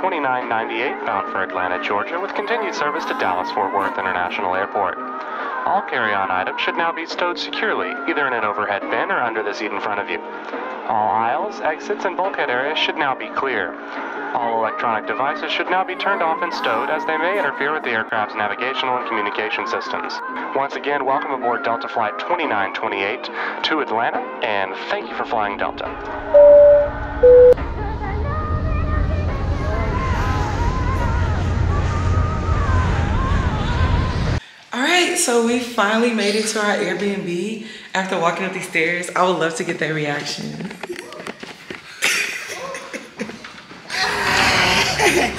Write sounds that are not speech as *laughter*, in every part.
2998 bound for Atlanta, Georgia, with continued service to Dallas Fort Worth International Airport. All carry on items should now be stowed securely, either in an overhead bin or under the seat in front of you. All aisles, exits, and bulkhead areas should now be clear. All electronic devices should now be turned off and stowed as they may interfere with the aircraft's navigational and communication systems. Once again, welcome aboard Delta Flight 2928 to Atlanta, and thank you for flying Delta. All right, so we finally made it to our Airbnb after walking up these stairs. I would love to get that reaction.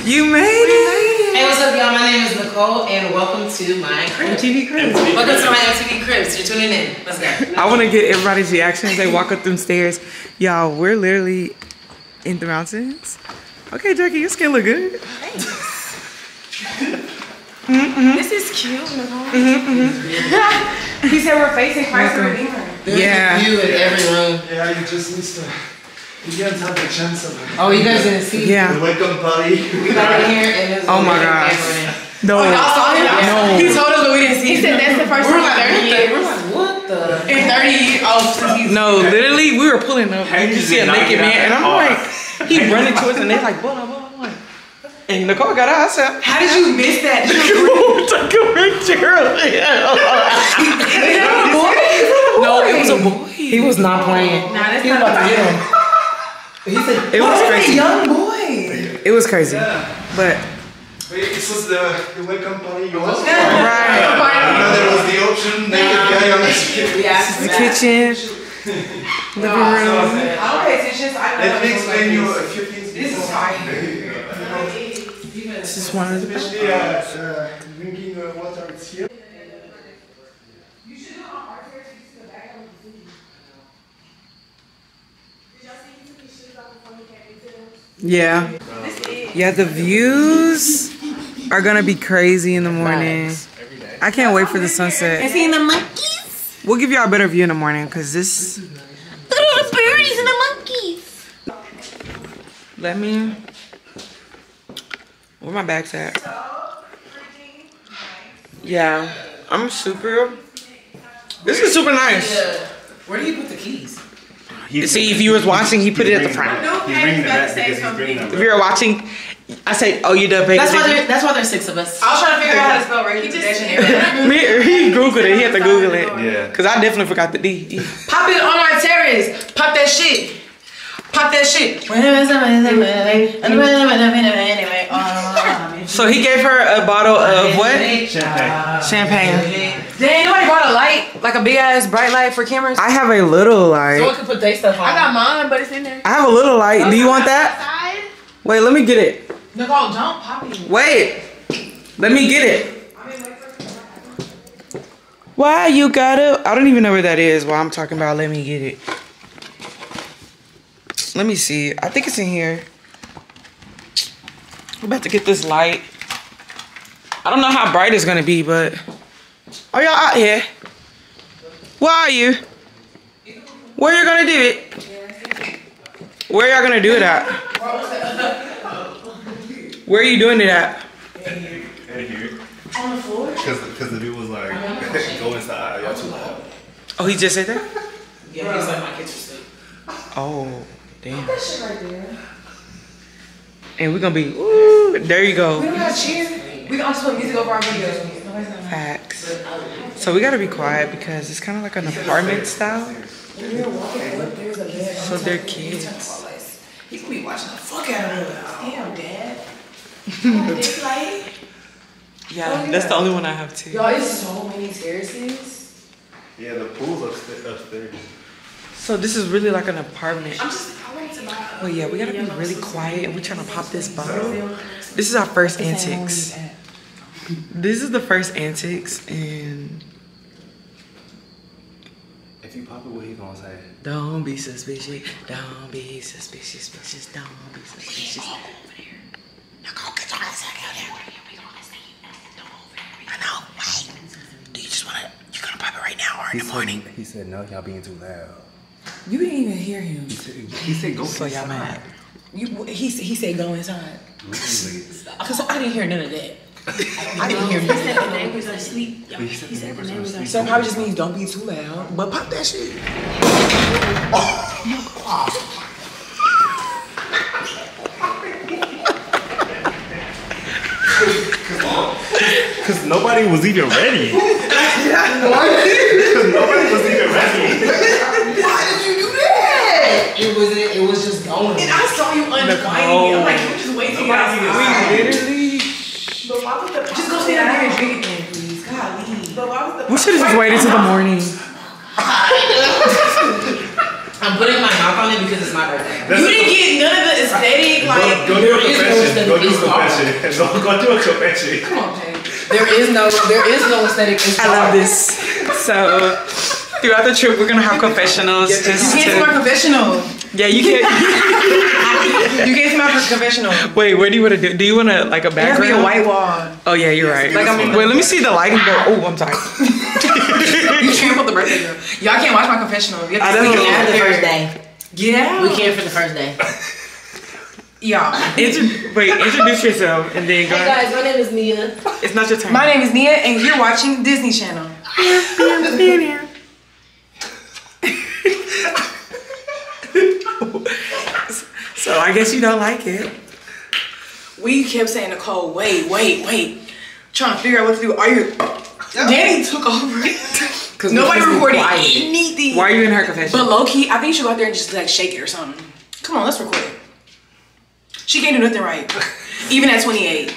you made it! Hey, what's up, y'all? My name is Nicole, and welcome to my crib. MTV Cribs. Welcome to my MTV Cribs. You're tuning in. Let's go. I want to get everybody's reaction as they walk up them stairs. Y'all, we're literally in the mountains. Okay, Jackie, your skin look good. *laughs* Mm-hmm. This is cute, Nicole. Mm-hmm, mm-hmm. he said we're facing Christ the Redeemer. Yeah. You view in every room. Yeah, you just missed it. You didn't have the chance of it. Oh, you guys didn't see? Yeah. The welcome party. We got in here, and there's oh a Oh my wedding gosh. camera. No. Oh, y'all saw him? No. He told us, but we didn't see He said that's the first We're time like, in 30 what years. we're like, what the? In 30 years. Oh, since he's No, literally, we were pulling up and you just see a naked out man, and I'm like, he running towards and they're like, blah, blah, blah, blah. And Nicole got out, I said, How did you miss that? Did you take a picture of it. No, it was a boy. He was not playing. Nah, that's he was not about to get him. He said, It was crazy. young boy. It was crazy. But, this was the, the welcome party you asked for. right. Now there was the option, naked guy on the street. Yeah. The kitchen, living room. I don't pay attention, I don't Let me know. explain you a few things. This is before. fine. This is one of the Especially uh, drinking uh, water, it's here. Yeah. Yeah, the views are gonna be crazy in the morning. I can't wait for the sunset. seeing the monkeys? We'll give y'all a better view in the morning because this. Look at all the birdies and the monkeys. Let me. Where my bags at? Yeah, I'm super. This is super nice. Where do you put the keys? See, if you was watching, he put it at the front. He's bringing it back because he's bringing it If you were watching, I say, oh, you done paying That's why attention? there. That's why there's six of us. I was trying to figure out how to spell Reiki dictionary. Me, he googled it. He had to Google it. Yeah. Cause I definitely forgot the D. Pop it on my terrace. Pop that shit. Pop that shit. So he gave her a bottle of what? Champagne. Champagne. Dang, nobody brought a light, like a big ass bright light for cameras. I, I have a little light. Someone can put their stuff on. I got mine, but it's in there. I have a little light. Do you want that? Wait, let me get it. Nicole, don't pop it. Wait. Let me get it. Why you gotta? I don't even know where that is. While I'm talking about, let me get it. Let me see. I think it's in here. I'm about to get this light. I don't know how bright it's gonna be, but are y'all out here? Where are you? Where you gonna do it? Where y'all gonna do it at? Where are you doing it at? On the floor? Because the dude was like, *laughs* go inside. Y'all too loud. Oh, he just said that? Yeah, he's like my kitchen suit. Oh, damn. And we're gonna be, ooh, there you go. We don't got cheers. We can also put music over our videos. Nobody's Facts. So we gotta be quiet because it's kind of like an apartment style. So they're kids. He could be watching the fuck out of us. Damn, Dad. Yeah, that's the only one I have too. Y'all, it's so many terraces. Yeah, the pool's upstairs. upstairs. So this is really like an apartment. I'm just, I wanted to buy. Well, yeah, we gotta be really quiet and we're trying to pop this bottle. This is our first antics. This is the first antics and If you pop it, what he gonna say? don't be suspicious. Don't be suspicious. Suspicious. Don't be suspicious. I know. Wait. Do you just wanna? You gonna pop it right now or in the morning? He said, no, y'all being too loud. You didn't even hear him. He said, he said go So y'all inside. mad? You, he he said go inside. Cause I didn't hear none of that. I didn't hear none of that. The neighbors are asleep. He said the neighbors are So it probably just means don't be too loud. But pop that shit. Because nobody was even ready. *laughs* Because nobody was even ready. Why did you do that? It was it was just going. And I saw you unwinding it. I'm like, you just wait till you guys We literally. But why was the Just go sit down there and drink it then, please. Golly. But why was the We should have just waited till the morning. *laughs* I'm putting my mouth on it because it's my birthday. You didn't get none of the aesthetic, like. Go, go do a There is no confession. Go do a aesthetic. confession. *laughs* Go, go do a confession. Come on, Jay. There is no there is no aesthetic. It's I love this. So throughout the trip, we're gonna have confessionals. You Just can't see my confessional. Yeah, you can't. *laughs* You can't see my confessional. Wait, what do you want to do? Do you want to like a It has to be a white wall. Oh yeah, you're right. Like, I mean- Wait, let me see the lighting. Go. Oh, I'm sorry. *laughs* You trampled the birthday girl. Y'all can't watch my confessional. You I have to don't get know. out the first day. Get out. We came for the first day. Y'all. Intro- wait, introduce yourself and then go. Hey guys, my name is Nia. It's not your turn. My name is Nia, and you're watching Disney Channel. *laughs* so I guess you don't like it. We kept saying, Nicole, wait, wait, wait. Trying to figure out what to do. Are you? Danny took over. *laughs* Cause nobody recorded quiet. anything. Why are you in her confession? But low key, I think you should go out there and just like shake it or something. Come on, let's record it. She can't do nothing right. *laughs* Even at 28.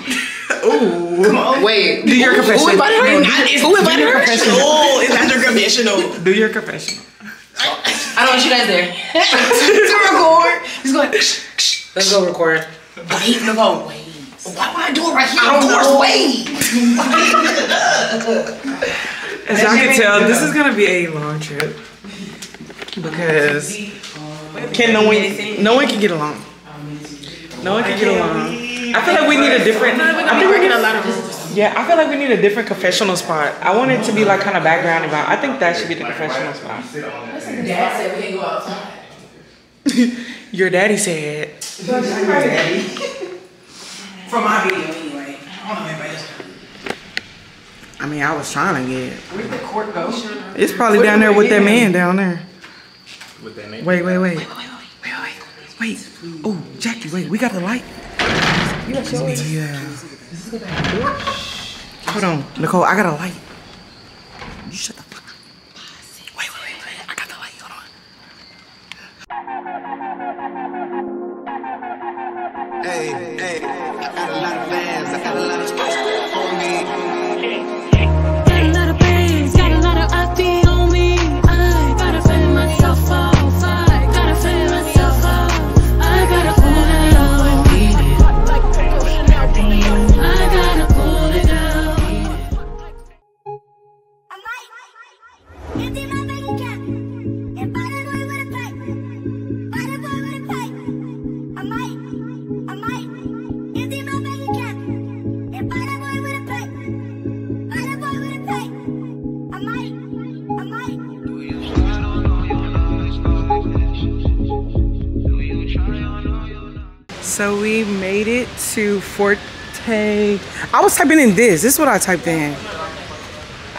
Ooh. Come on. Wait. Do your confession. Who invited her? It's, Who invited her? Oh, it's not your confessional. Do your confession. I don't want you guys there. *laughs* to record. He's going, shh, shh, Let's go record. wait, Nicole, wait. Why would I do it right here? Of course, wait. As y'all can tell, this is gonna be a long trip because can no one no one can get along. No one can get along. I feel like we need a different. I think we're a lot of Yeah, I feel like we need a different confessional spot. I want it to be like kind of background about. I think that should be the confessional spot. Dad said we can go outside. Your daddy said. *laughs* From my video, anyway. I don't know anybody else. I mean, I was trying to get. Where'd the court go? It's probably down there with that man down there. With that name. Wait, wait, wait. Wait, wait, wait. Wait. Oh, Jackie, wait. We got the light. Yeah. Hold on, Nicole. I got a light. You shut the fuck up. Wait, wait, wait, wait. I got the light. Hold on. Hey, hey, I got a lot of fans, I got a lot of we made it to Forte. I was typing in this. This is what I typed in.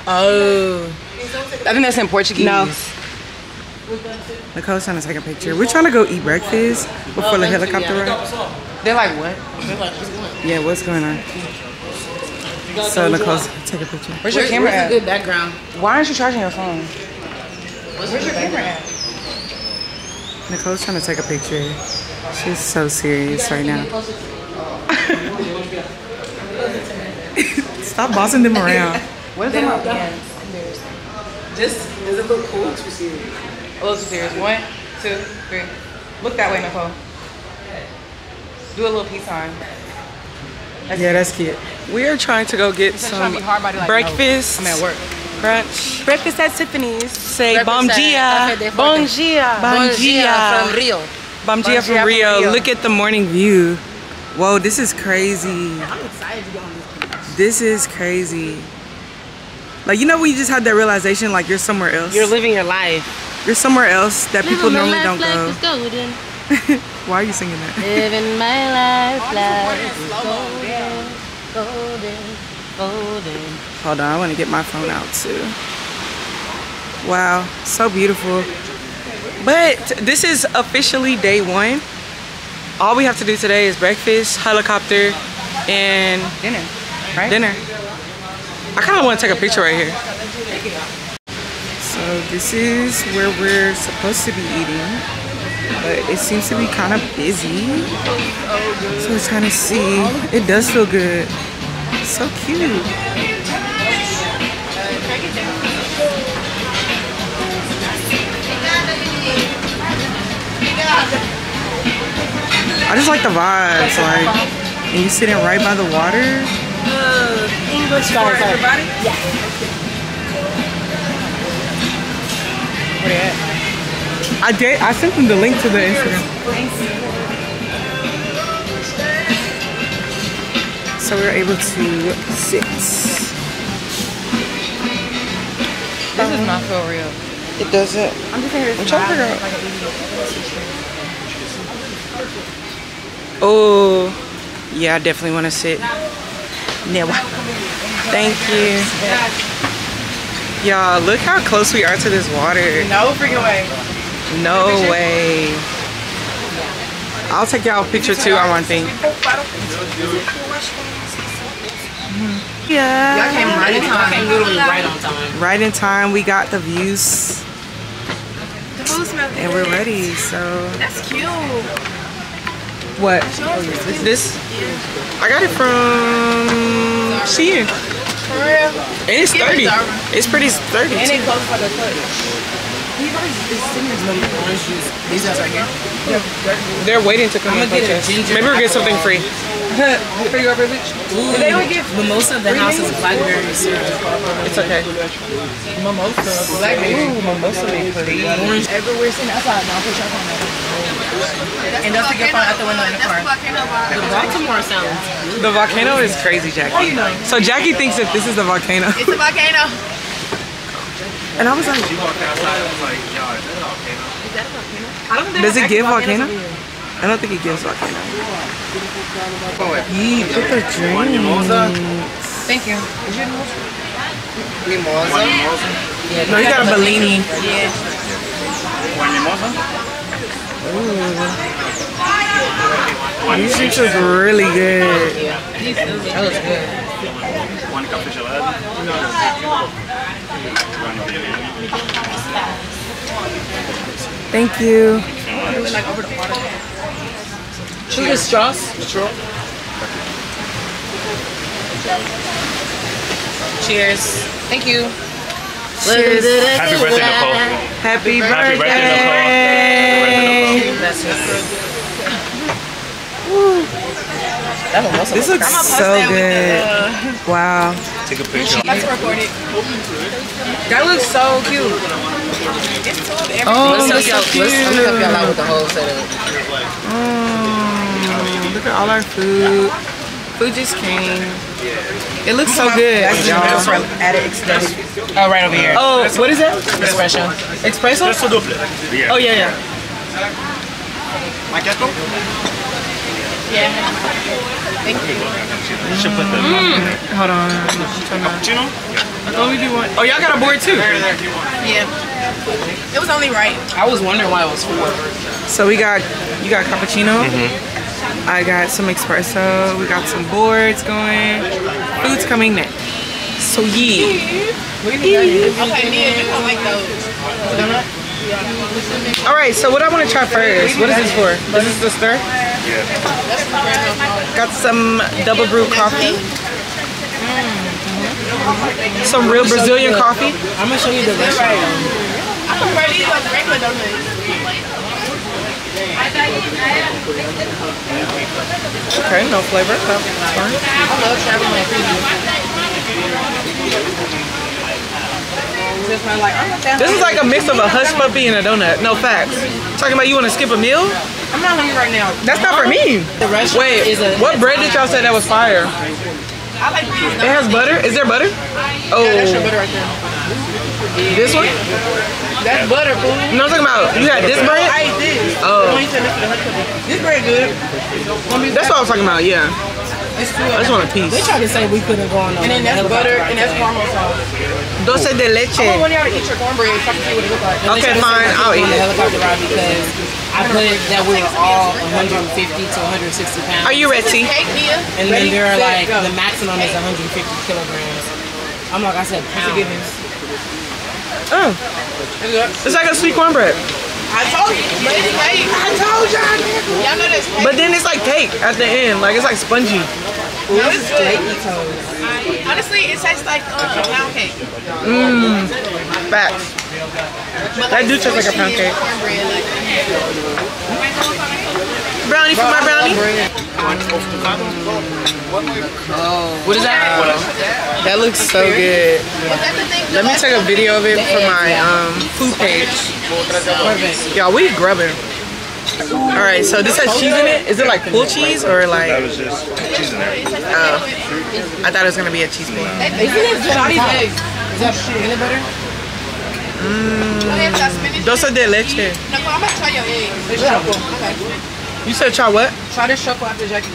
Oh. I think that's in Portuguese. No. Nicole's trying to take a picture. We're trying to go eat breakfast before the helicopter ride. They're like, what? Yeah, what's going on? So Nicole's take a picture. Where's your camera Where's at? a good background? Why aren't you charging your phone? Where's your camera at? Nicole's trying to take a picture. She's so serious right now. Stop bossing them around. What is it? Yeah. Just, does it look cool? Too serious. Oh, a little too serious. One, two, three. Look that way, Nicole. Do a little peace sign. Yeah, that's cute. We are trying to go get Instead of trying some to hard body like, oh, breakfast. no, I'm at work. Brunch. Breakfast at Tiffany's. Say Breakfast bom dia. Café Bon dia. Bom Bom dia dia. from Rio. Bom dia from from Rio. Look at the morning view. Whoa, this is crazy. This is crazy. Like you know when you just had that realization like you're somewhere else. You're living your life. You're somewhere else that people Living my normally don't like go. golden. *laughs* Why are you singing that? Living my *laughs* life, life is golden, golden, golden. Hold on, I want to get my phone out too. Wow, so beautiful. But this is officially day one. All we have to do today is breakfast, helicopter, and Dinner, right? dinner. I kind of want to take a picture right here. So this is where we're supposed to be eating, but it seems to be kind of busy. So we're trying to see. It does feel good. So cute. I just like the vibes, like, and you sitting right by the water. The English for everybody? yeah. I did. I sent them the link to the Instagram. So we were able to sit. This does not feel real. It doesn't. I'm just here to I'm trying to smile figure out. Like an idiot. Oh, yeah. I definitely want to sit. Never. Thank you. Y'all, look how close we are to this water. No freaking way. No way. I'll take y'all a picture too on one thing. Yeah. Y'all came right in time. Literally right on time. Right in time, we got the views The food smells and we're ready. So That's cute. What? This? I got it from Shein. For real. And it's sturdy. It's pretty sturdy. And it goes for the touch. These guys right here. They're waiting to come I'ma in get a ginger Maybe we'll get something free. For your privilege. Ooh, They only give mimosa. The house is blackberry syrup. It's okay. mimosa. Blackberry. Ooh, mimosa be pretty. Orange. Everywhere sitting outside. Now put your phone out. And don't stick your phone out the window in the car. The Baltimore sounds. The volcano is crazy, Jackie. Oh, so Jackie thinks that this is the volcano. It's a volcano. *laughs* And I was like, She walked outside and was like, yo, is that a volcano? Is that a volcano? I don't think does it give volcano? volcanoes I don't think it gives volcano. Oh, Yee, put the One mimosa? Thank you. Mimosa? Mimosa? No, you got a Bellini. One mimosa? These drinks look really good. That looks good. One café gelado? Thank you. Should we straws? Cheers. Thank you. Cheers. Happy birthday, Nicole. Happy Happy birthday, birthday. That's just. That mimosa. This looks so good. Wow. Take a picture. Let's record it. That looks so cute. Oh, Let's help that's y'all. so Let's, I'm gonna help cute. y'all out with the whole setup. Mm, look at all our food. Food just came. It looks so good, y'all. Added extended. Oh, right over here. Oh, what is that? Espresso. Espresso? Espresso doble. Yeah. Oh, yeah, yeah. Macchiato? Thank you. You should put the Hold on. cappuccino? Let me do one. Oh, y'all got a board too. Yeah. It was only right. I was wondering why it was four. So we got, you got cappuccino. Mm-hmm. I got some espresso. We got some boards going. Food's coming next. So yeah. Okay, Nia, you don't like those. All right. So what I want to try first? What is this for? Is this the stir? Got some double brew coffee. Some real Brazilian coffee. I'm gonna show you the restaurant. I prefer these over regular donuts. Okay, no flavor. That's fine. I love traveling with people. This is like a mix of a hush puppy and a donut. No facts. Talking about you want to skip a meal? I'm not hungry right now. That's not for me. The Wait, is a. what bread did y'all say that was fire? I like these. It has butter. Is there butter? Oh, That's your oh. butter right there. this one. That's butter, fool. No, I'm talking about you had this bread. I ate this. Oh. When you said this is the hot country. This bread good. That's what I was talking about. Yeah. It's two I just want a piece. They tried to say we couldn't go on. And then that's butter and that's caramel sauce. Dulce de leche. I want y'all to eat your cornbread so I can see what it looks like. Okay, fine. I'll eat the it. helicopter ride because I put that we were all 150 to 160 pounds. Are you ready? Cake, Mia. And then Ready, they're like, the maximum is 150 kilograms. I'm like, I said pounds. Oh. It's like a sweet cornbread. I told you. But it's cake. I told y'all. Y'all know that's cake. But then it's like cake at the end. Like it's like spongy. No, it's good. Honestly, it tastes like uh, pound cake. Mmm. Facts. But That do taste like a pound sushi and cake. Cornbread, like, Brownie for my brownie. What is that? That looks so good. was that the thing? Let me take a video of it for my um, food page. Y'all, we grubbing. All right, so this has cheese in it. Is it like full cheese or like? That was just cheese in there. Oh, I thought it was gonna be a cheese ball. Isn't it Johnny's eggs? Is that peanut butter? Mmm. Dulce de leche. No, I'm about to try your eggs. It's chocolate. Okay. You said try what? Try this chocolate after Jackie.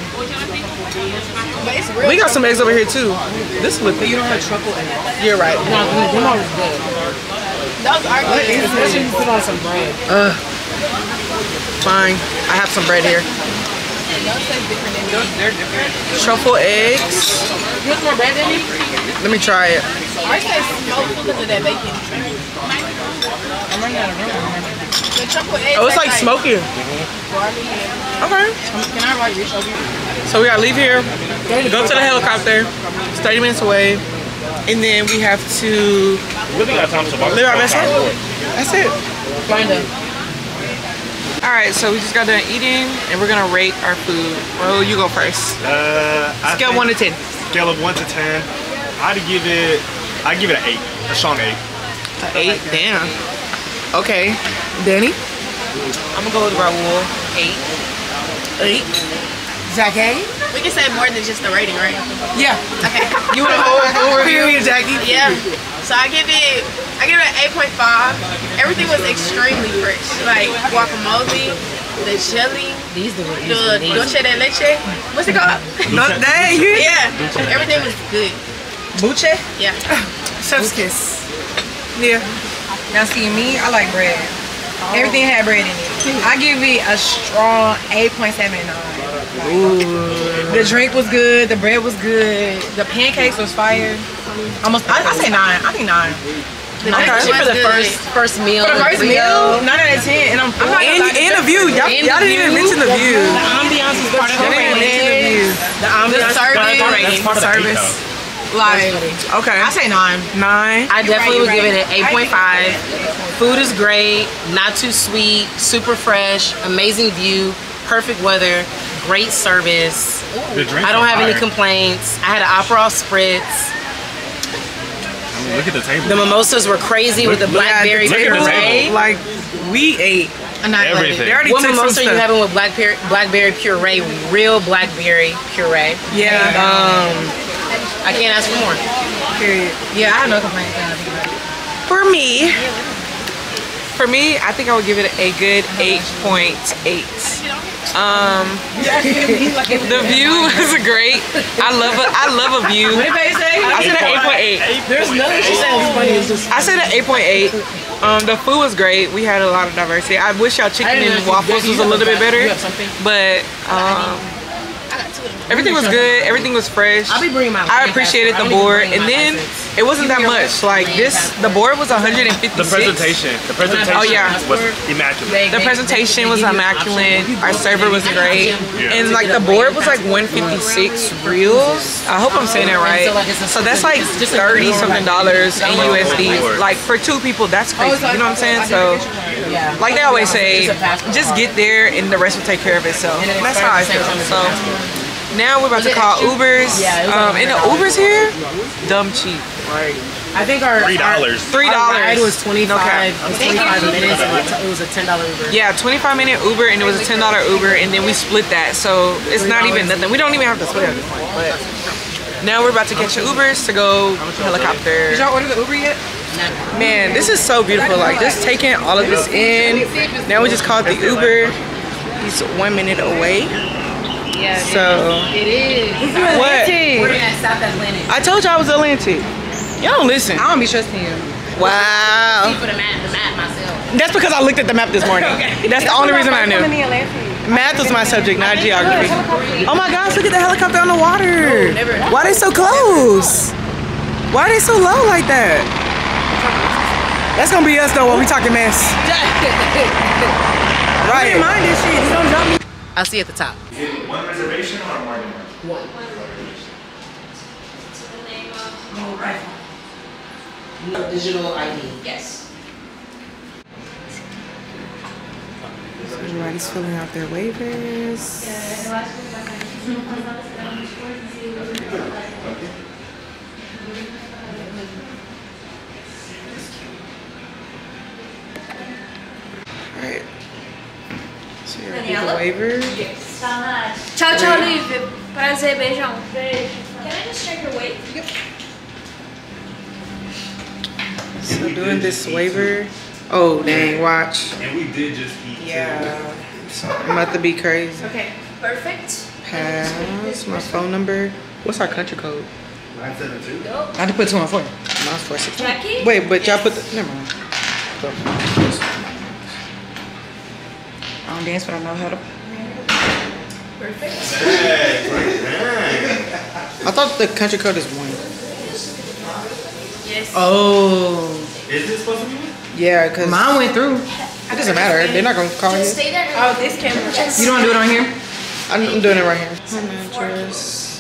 But it's real. We got some eggs over here too. This look. You don't have truffle in it. You're right. No, them are good. Those are good. Especially if you put on some bread. Uh, fine. I have some bread here. Those taste different than those. They're different. Truffle eggs. You want some more bread than me? Let me try it. Ours taste smoked because of that bacon. I'm running out of room. The chocolate eggs Oh, it's taste like smoky. garlic and- Okay. Can I like reach over here? So we gotta leave here, go to the helicopter. It's 30 minutes away, and then we have to Really got time to live our best life. That's it. Kinda. All right, so we just got done eating, and we're gonna rate our food. Well, you go first. Uh, Scale one to ten. Scale of one to ten. I'd give it. I'd give it an eight. A strong eight. An eight. Damn. Okay, Danny. I'm gonna go with Raul. Eight. Eight. Jackie. We can say more than just the rating, right? Yeah. Okay. *laughs* You want a whole, *laughs* whole review, Jackie? Yeah. So I give it, I give it an 8.5. Everything was extremely fresh. Like guacamole, the jelly, These the the dulce de leche. What's it called? No, dang, you. Yeah. Everything was good. Buche. Yeah. *laughs* Chef's kiss. Yeah. Now see me, I like bread. Oh. Everything had bread in it. I give it a strong 8.79. The drink was good, the bread was good, the pancakes was fire. Almost, I, I say nine. I think nine. The Okay. drink For the good. first first meal. For the first Rio, meal, nine out of ten, and I'm full. And, and the view. Y'all, y'all didn't even mention the view. The ambiance is part of the Y'all didn't even mention the rating. The ambiance is part of the service. rating. part of the Service. Eight, Like, okay. I say nine. Nine. I definitely You're would give it an 8.5. Food is great, not too sweet, super fresh, amazing view, perfect weather, great service. The drinks I don't were have any complaints. I had an Aperol spritz. I mean, look at the table. The mimosas were crazy with the Look- blackberry look at the puree. table. Like, we ate. Everything. They already What took some mimosa are you stuff. having with blackberry blackberry puree? Real blackberry puree. Yeah. Um, I can't ask for more. Period. Yeah, I have no complaints. For me, for me, I think I would give it a good 8.8. Um, the view was great. I love a, I love a view. What did they say? I said an 8.8. There's nothing she said was funny. It's just I said an 8.8. Um, the food was great. We had a lot of diversity. I wish y'all chicken and know if you- waffles was a little bit better, you have something? but um, I got two of them. Everything was good. Everything was fresh. I'll be bringing my I appreciated the board, and then license. it wasn't that much. Like this, the board was 156. The presentation. The presentation Oh, yeah. was immaculate. The presentation was immaculate. Our server was great, and like the board was like 156 reals. I hope I'm saying that right. So that's like 30 something dollars in USD. Like for two people, that's crazy. You know what I'm saying? So, Yeah. like they always say, just get there, and the rest will take care of itself. That's how I feel. So. Now we're about to call Ubers. Yeah, it was Um, and the Ubers here, dumb cheap. Like I think our Three dollars. three Our ride dollars. was 25, it was 25 minutes and it was a $10 Uber. Yeah, 25 minute Uber and it was a $10 Uber and then we split that. So it's not even nothing. We don't even have to split at this point. But now we're about to catch the Ubers to go helicopter. Did y'all order the Uber yet? Man, this is so beautiful. Like just taking all of this in. Now we just called the Uber. He's one minute away. Yeah. So It is. what? We're in South Atlantic. I told you I was Atlantic. Y'all don't listen. I don't be trusting you. Wow. For the map, the map myself. That's because I looked at the map this morning. That's the only reason I knew. Math was my subject, not geography. Oh my gosh, look at the helicopter on the water. Oh, Why are they so close? Why are they so low like that? That's gonna be us though when we talking mess. *laughs* Right. mind this shit. You don't drop me. I'll see you at the top. One reservation or more than one? One. Reservation to the name of. Oh, All right. No digital ID. Yes. Everybody's filling out their waivers. Alright. So you're ready the waiver. Tchau, tchau, Lívia. Prazer, beijão. Beijo. Can I just check your weight? So doing this waiver. Oh dang, watch. And we did just eat. too. Yeah. I'm about to be crazy. Okay, perfect. Pass my phone number. What's our country code? 972. I had to put two on four. Mine's four six. Jackie? Wait, but y'all put the never mind. I don't dance, but I know how to. Perfect. Hey, great, man. I thought the country code is one. Yes. Oh. Is this supposed to be one? Yeah, because Mine went through. it doesn't matter. They're not gonna call you. Just stay there. Oh, this camera. You don't do it on here? I'm, I'm doing it right here.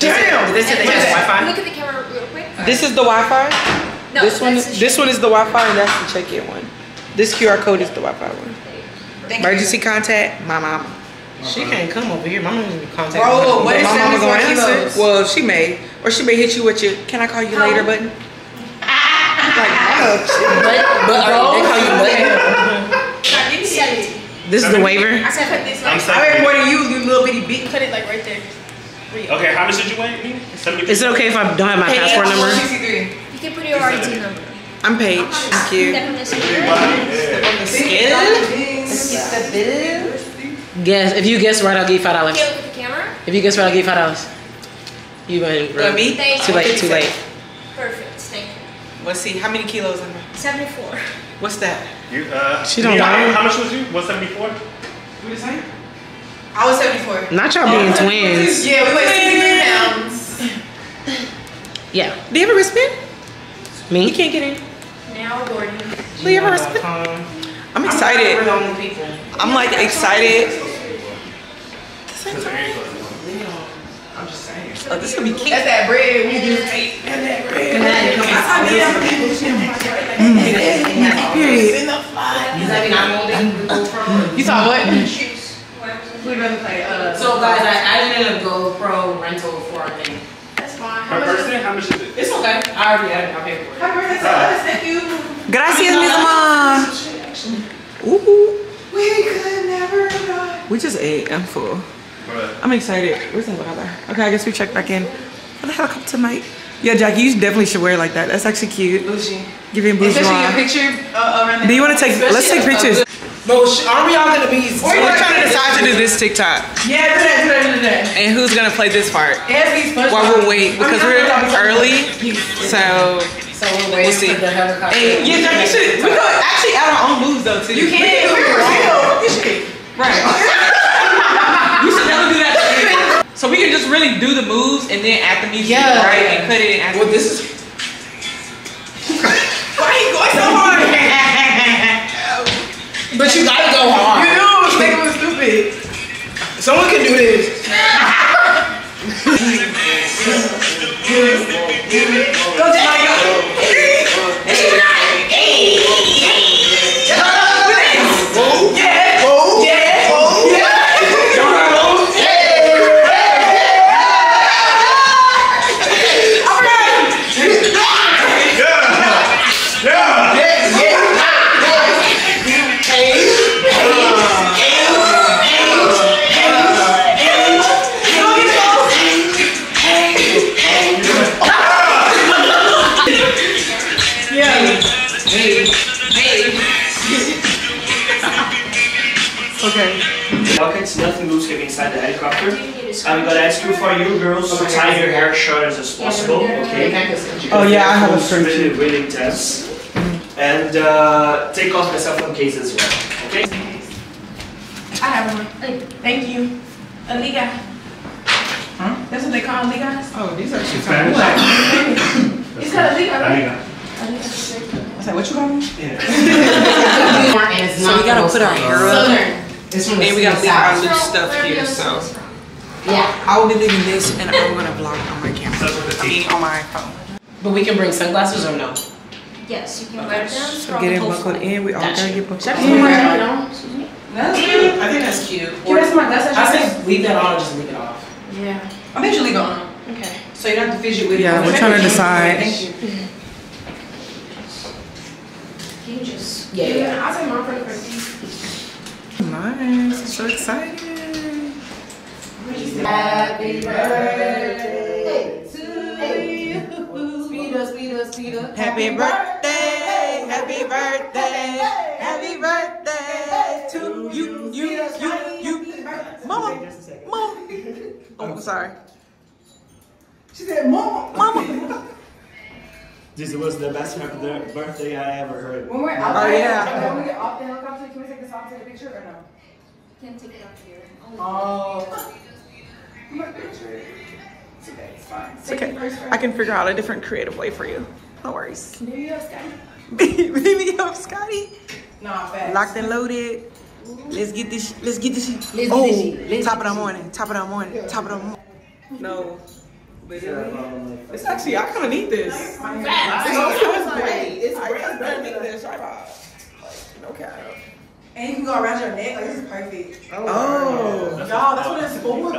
Damn! This is the Wi-Fi. Look at the camera real quick. This is the Wi-Fi. No, this one. This one is the Wi-Fi, and that's the check-in one. This QR code is the Wi-Fi one. Emergency contact. My mama. She can't come over here. My mom even contact Bro, what But is my mama gonna answer. kilos? Well, she may, or she may hit you with your "Can I call you later?" button. Like, oh, shit. But, but are they call you what? Seventy. This is the waiver. I said put this I'm like. I weigh sorry. more than you, you little bitty bitch. Put it like right there. Okay, how much did you weigh? me? 70 Is it okay if I don't have my passport number? 63. You can put your ID number. I'm Paige. Thank you. Step on this Guess. If you guess right, I'll give you five dollars. Okay, look at the camera. If you guess right, I'll give you five dollars. You went. Gonna? Thank Too you. late. Too late. Perfect. Thank you. Let's see. How many kilos am I? Seventy-four. What's that? You, uh, She don't you- know. How much was you? 174? What is that? I was 74. Not y'all being twins. *laughs* Yeah, we weigh 63 pounds. Yeah. Do you have a wristband? Me. You can't get in. Now Gordon. Do you have a wristband? I'm excited. We're the only people. I'm like excited. Oh, this gonna be cute. That's that bread we do. You saw what? We'd rather play. Uh, So guys, I added in a GoPro rental for our thing. That's fine. Per person? How much is it? It's okay. I already added my paperwork. happy birthday to us. Thank you. Gracias, Miss Mom. Ooh. We could never die. We just ate. I'm full. What? I'm excited. Where's the brother? Okay, I guess we check back in for the helicopter night. Yeah, Jackie, you definitely should wear it like that. That's actually cute. Bougie. Giving Especially your bourgeois. picture uh, around Do you want to take? Let's take pictures. But aren't we all gonna be? We're trying to decide to do this TikTok Yeah, do that, do that, do that. and who's gonna play this part It has to while we'll wait because we're early. So So we're waiting We'll see. for the helicopter. Hey, yeah, Jackie should. We could actually add our own moves though too. You can. We were Right. *laughs* you should never do that. to me. So we can just really do the moves and then add the music, Yeah. right? And cut it in. After. Well, this is. *laughs* Why you going so hard? But you gotta go hard. You knew it was making me stupid. Someone can do this. *laughs* Go to my for you girls to tie your hair short as possible, okay? Oh, yeah, I have a Because scrunchie. Really, really intense. And uh, take off the cell phone case as well, okay? I have one. Thank you. A Liga. Huh? That's what they call Ligas? Oh, these are shit. Spanish. It's called a Liga, right? I said, what you call me? Yeah. *laughs* so we gotta put our hair up. And we gotta leave our loose stuff here, so. Yeah. I will be leaving this and I'm gonna vlog on my camera. I mean, on my phone. But we can bring sunglasses or no? Yes, you can wear them. So get it buckled in. We all Gotcha. gotta get buckled I in. put my? That's cute. I think that's cute. Can I see my glasses? I say leave that on or just leave it off. Yeah. I think you leave it on. Okay. So you don't have to fidget with it. Yeah, we're trying to decide. Thank you. Can you just. Yeah, yeah. I'll take mine for the first. Nice. I'm so excited. Happy birthday to you. Speed up, speed up, speed up. Happy birthday, happy birthday, happy birthday to you, you, you, you. Mama, mama. Oh, I'm sorry. She said, Mama. Mama. *laughs* This was the best birthday I ever heard. When we're Oh, out there, yeah. when we get off the helicopter, can we take this off, take a picture or no? Can't take it off here. Oh. My picture. It's okay, fine. It's okay. I can figure out a different creative way for you. No worries. Maybe you have Scotty? *laughs* Baby, up, Scotty. Nah, fast. Locked and loaded. Let's get this. Let's get this. Let's get oh, this shit. Let's top get of the morning. Top of the morning. Top of the morning. No. It's actually, I kind of need this. It's great. It's great. I kind of need this. Right off. Like, no cap. And you can go around your neck. Like, this is perfect. Oh. Y'all, that's what it's for. *laughs*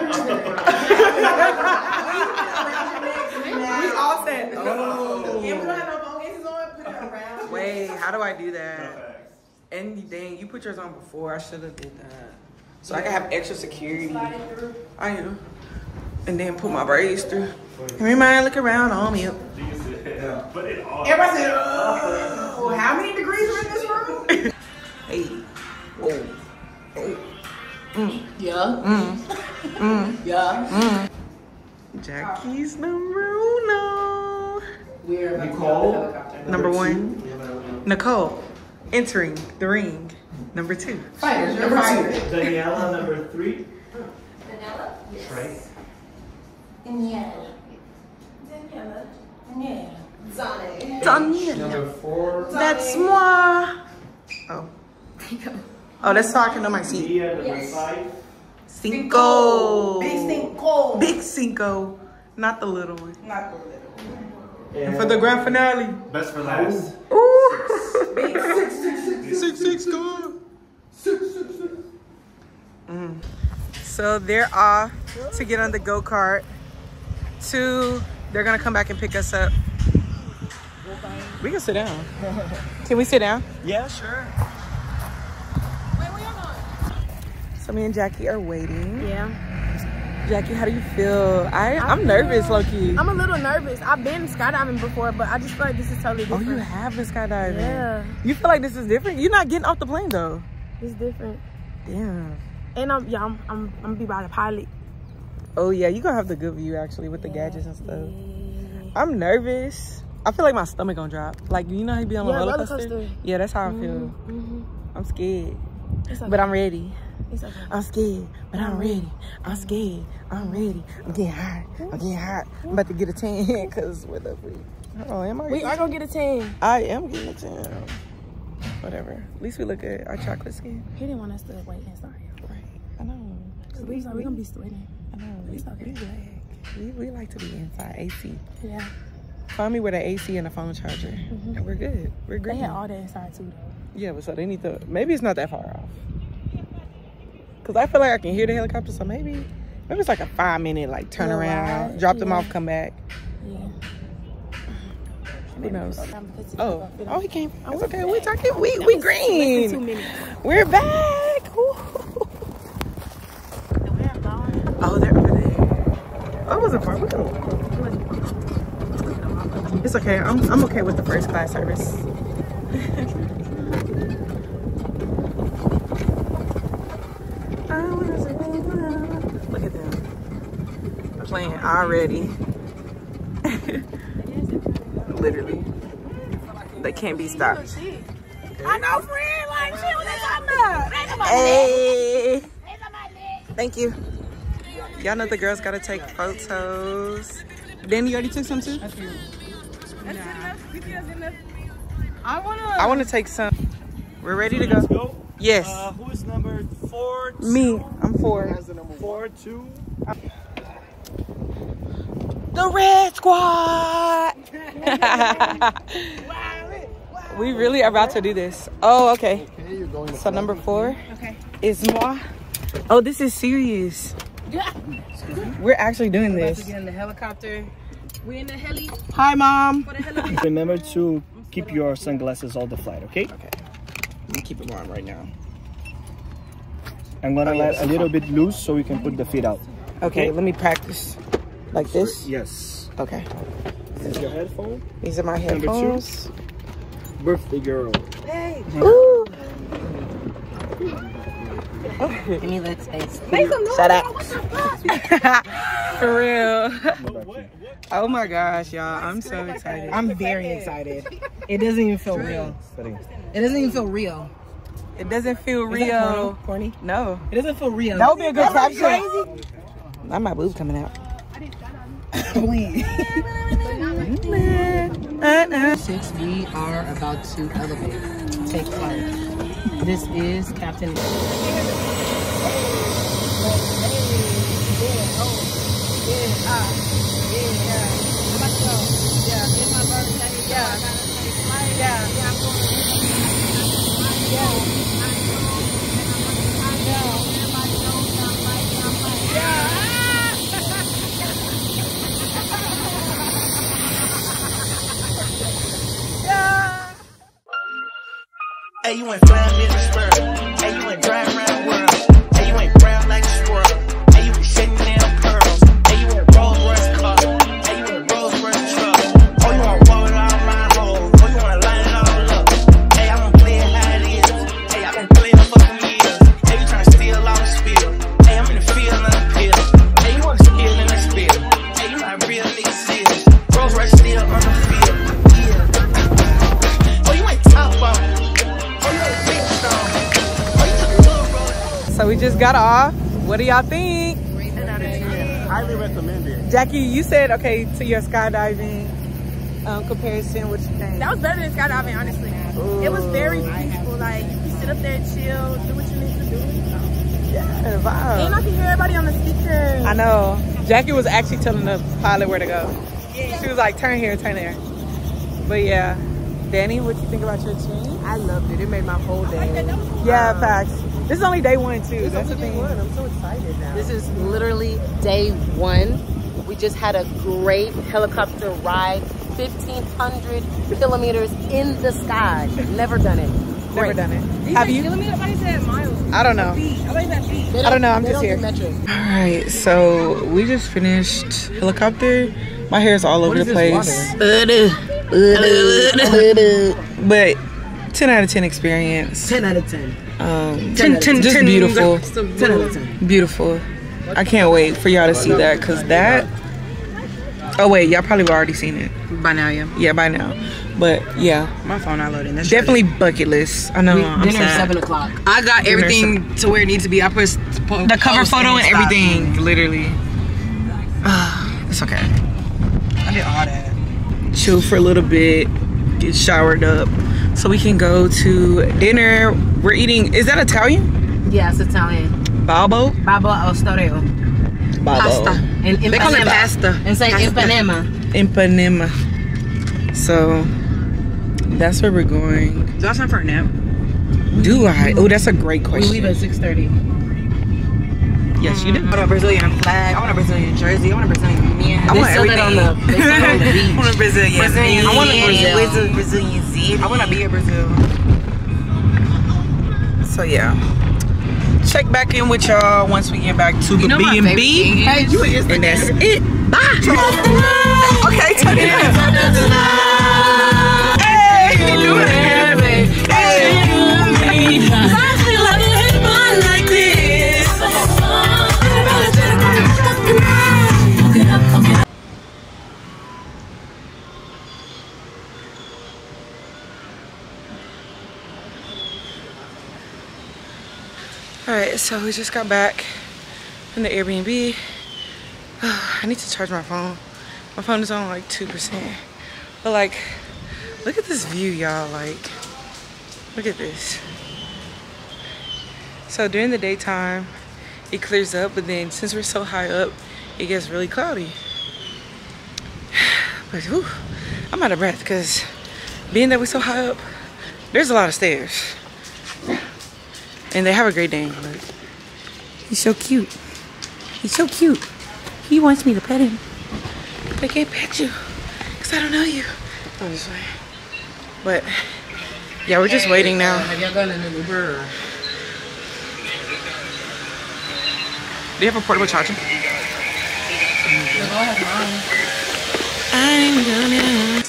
We all said, oh. And we don't oh. have no phone cases on. Put it around. Wait, how do I do that? And dang, you put yours on before. I should have did that. So I can have extra security. I am. And then put my braids through. Everybody look around oh, on me. But it all. Everybody *laughs* said, oh, how many degrees are in this room? *laughs* Hey. Whoa. Oh. Mm. Yeah. Mm. Mm. Yeah. Mm. Jackie's number uno. We're about Nicole. go to the helicopter. Number one. Nicole entering the ring. Number two. Fighters, Number fired. two. Daniela, number three. Vanilla? Yes. Right. Danielle. Daniela. Daniela. Zane. Daniela. Number four. That's moi. Oh. Oh, that's so I can know my seat. Mia, Yes. five. Cinco. Big Cinco. Big Cinco. Not the little one. Not the little one. And for the grand finale. Best for last. Ooh. Big six, six, six, Six, six, go. Mm. So they're off to get on the go kart. Two, they're gonna come back and pick us up. We can sit down. Can we sit down? Yeah, sure. So me and Jackie are waiting. Yeah. Jackie, how do you feel? I I'm nervous, Loki. I'm a little nervous. I've been skydiving before, but I just feel like this is totally different. Oh, you have been skydiving. Yeah. You feel like this is different? You're not getting off the plane though. It's different. Damn. And I'm yeah, I'm I'm, I'm gonna be by the pilot. Oh yeah, you gonna have the good view actually with the gadgets and stuff. I'm nervous. I feel like my stomach gonna drop. Like you know how you be on a Yeah, roller roller coaster? coaster. Yeah, that's how I feel. Mhm. I'm scared, okay. but I'm ready. It's okay. I'm scared, but I'm mm-hmm. ready. I'm mm-hmm. scared. I'm ready. I'm getting hot. I'm getting mm-hmm. hot. I'm about to get a tan because *laughs* we're the free. Oh, am I? We are gonna get a tan. I am getting a tan. Whatever. At least we look good. Our chocolate skin. He didn't want us to wait inside. Right. I know. Cause we we're gonna be sweating. I know. We, It's okay. we black. We, we like to be inside AC. Yeah. Find me with an AC and a phone charger, and we're good. We're good. They had all that inside too though. Yeah, but so they need to. Maybe it's not that far off. Cause I feel like I can hear the helicopter, so maybe, maybe it's like a five minute like turn Little around, ride, drop them yeah. off, come back. Yeah. Who knows? Oh, oh, he came. Oh, we're okay. We back. talking. We we was less than green. We're back. Oh, they're over there. Oh, it wasn't far. It's okay. I'm I'm okay with the first class service. *laughs* I was a- Look at them. playing already. Literally. They can't be stopped. I know, friend. Like, shit, what they talking about? Hey. Thank you. Y'all know the girls gotta take photos. Danny, you already took some too? I wanna. I want to take some. We're ready to go. Yes. Uh, who is number four? Me. I'm four. Four, two. The Red Squad. *laughs* *laughs* we really are about to do this. Oh, okay. So number four Okay. is moi. Oh, this is serious. Yeah. *laughs* We're actually doing About to this. get in the helicopter. We're in the heli. Hi, mom. For the heli. Remember to keep your sunglasses all the flight, okay? Okay. Let me keep them on right now. I'm gonna Oh, let this a little bit loose so we can put the feet out. Okay, let me practice. Like this? Yes. Okay. This is your headphone. These are my Number two. headphones. Birthday girl. Hey. Ooh. Give me that space. Shut up. *laughs* For real. Oh my gosh, y'all. I'm so excited. I'm very excited. It doesn't even feel real. It doesn't even feel real. It doesn't feel real. corny? Corny? No. It doesn't feel real. That would be a good That's caption. crazy. Not my boob coming out. Please. Six, we are about to elevate. Take flight. This is Captain. Hey, you ain't flying in the spur. Got off. What do y'all think? Highly recommend it. Jackie, you said okay to your skydiving um, comparison. What you think? That was better than skydiving, honestly. It was very peaceful. Like, you can sit up there and chill, do what you need to do. Yeah, vibe. And I can hear everybody on the speaker. I know. Jackie was actually telling the pilot where to go. She was like, turn here, turn there. But yeah. Danny, what you think about your team? I loved it. It made my whole day. Yeah, facts. This is only day one too. It's That's the only day thing. one. I'm so excited now. This is literally day one. We just had a great helicopter ride, 1,500 kilometers in the sky. Never done it. Never done it. Have you? Kilometer? I said miles. I don't know. Feet. I thought you said feet. They I don't know. I'm just here. All right, so we just finished helicopter. My hair is all over is the this place. but 10 out of 10 experience. 10 out of 10. Um, 10 out of 10. just beautiful. 10 out of 10. Beautiful. I can't wait for y'all to see that because that. Oh, wait, y'all probably already seen it. By now, yeah. Yeah, by now. But yeah, My phone not loading. That's definitely bucket list. I know. I'm Dinner sad. seven o'clock. I got Dinner everything to where it needs to be. I put The cover photo and everything, literally. *sighs* it's okay. I did all that. chill for a little bit, get showered up, so we can go to dinner. We're eating. Is that Italian? Yes, Italian. Balbo. Babbo Osteria. Balbo. Pasta. In, in They call it Panama. pasta. And say Pasta. Ipanema. Ipanema. So that's where we're going. Do I time for a nap? Do I? Oh, that's a great question. We leave at 6.30. Yes, you do. I want a Brazilian flag. I want a Brazilian jersey. I want a Brazilian man. I want sell that on the, they on the *laughs* I want a Brazilian. Brazilian I want a. Brazilian. Where's Brazilian Z? I want to be a Brazil. So yeah. Check back in with y'all once we get back to the You my B&B. you And that's *laughs* it. Bye. Okay, turn it up. Right, so we just got back from the Airbnb. I need to charge my phone. My phone is on like 2%. But like, look at this view, y'all. Like, look at this. So during the daytime, it clears up, but then since we're so high up, it gets really cloudy. *sighs* But whew, I'm out of breath because being that we're so high up, there's a lot of stairs. And they have a great Dane. But he's so cute. He's so cute. He wants me to pet him. But I can't pet you because I don't know you. I'm just like, but yeah, we're just waiting now. Have y'all gotten an Uber? Or? Do you have a portable charger? I'm gonna.